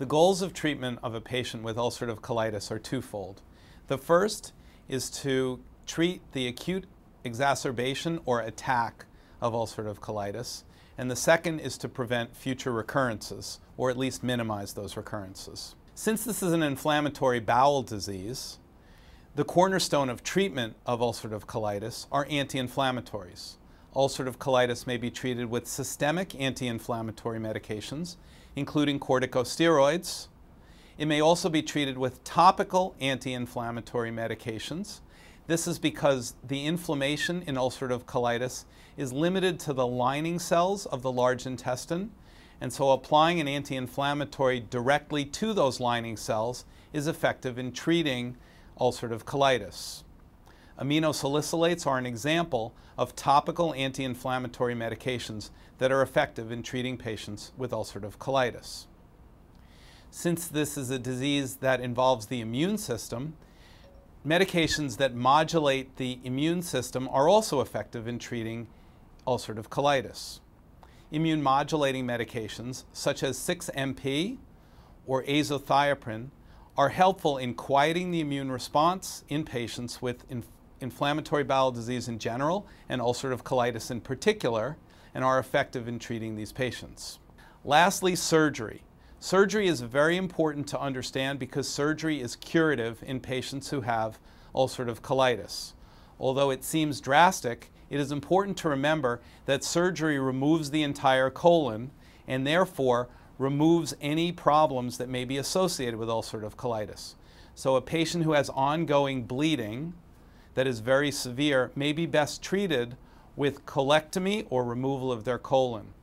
The goals of treatment of a patient with ulcerative colitis are twofold. The first is to treat the acute exacerbation or attack of ulcerative colitis, and the second is to prevent future recurrences, or at least minimize those recurrences. Since this is an inflammatory bowel disease, the cornerstone of treatment of ulcerative colitis are anti-inflammatories. Ulcerative colitis may be treated with systemic anti-inflammatory medications, including corticosteroids. It may also be treated with topical anti-inflammatory medications. This is because the inflammation in ulcerative colitis is limited to the lining cells of the large intestine, and so applying an anti-inflammatory directly to those lining cells is effective in treating ulcerative colitis. Aminosalicylates are an example of topical anti-inflammatory medications that are effective in treating patients with ulcerative colitis. Since this is a disease that involves the immune system, medications that modulate the immune system are also effective in treating ulcerative colitis. Immune modulating medications such as 6-MP or azathioprine are helpful in quieting the immune response in patients with inflammatory bowel disease in general and ulcerative colitis in particular, and are effective in treating these patients. Lastly, surgery. Surgery is very important to understand because surgery is curative in patients who have ulcerative colitis. Although it seems drastic, it is important to remember that surgery removes the entire colon and therefore removes any problems that may be associated with ulcerative colitis. So a patient who has ongoing bleeding that is very severe may be best treated with colectomy or removal of their colon.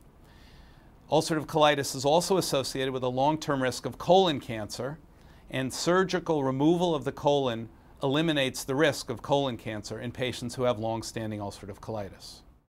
Ulcerative colitis is also associated with a long-term risk of colon cancer, and surgical removal of the colon eliminates the risk of colon cancer in patients who have long-standing ulcerative colitis.